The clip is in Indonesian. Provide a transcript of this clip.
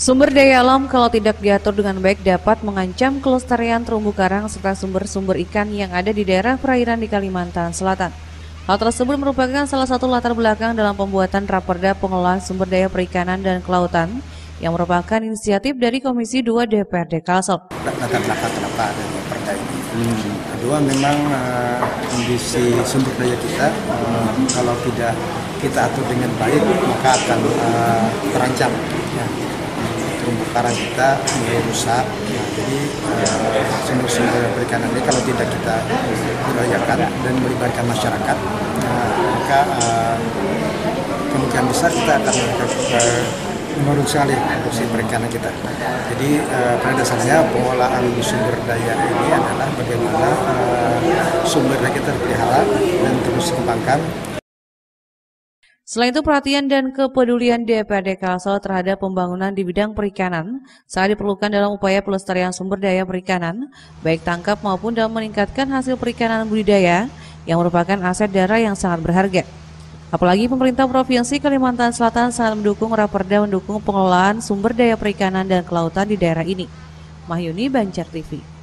Sumber daya alam kalau tidak diatur dengan baik dapat mengancam kelestarian terumbu karang serta sumber-sumber ikan yang ada di daerah perairan di Kalimantan Selatan. Hal tersebut merupakan salah satu latar belakang dalam pembuatan Raperda Pengelolaan Sumber Daya Perikanan dan Kelautan yang merupakan inisiatif dari Komisi 2 DPRD Kalsel. Latar belakang kenapa adanya perda ini. Hmm. Kedua memang uh, kondisi sumber daya kita uh, kalau tidak kita atur dengan baik maka akan uh, terancam. Karang kita mulai rusak. Nah, jadi sumber-sumber uh, perikanan ini kalau tidak kita berdayakan dan melibatkan masyarakat, uh, maka uh, kemungkinan besar kita akan uh, menurun sekali produksi perikanan kita. Jadi uh, pada dasarnya pengelolaan sumber daya ini adalah bagaimana uh, sumber daya kita terpelihara dan terus dikembangkan Selain itu perhatian dan kepedulian DPRD Kalsel terhadap pembangunan di bidang perikanan sangat diperlukan dalam upaya pelestarian sumber daya perikanan, baik tangkap maupun dalam meningkatkan hasil perikanan budidaya yang merupakan aset daerah yang sangat berharga. Apalagi pemerintah Provinsi Kalimantan Selatan sangat mendukung Raperda mendukung pengelolaan sumber daya perikanan dan kelautan di daerah ini. Mahyuni Banjar TV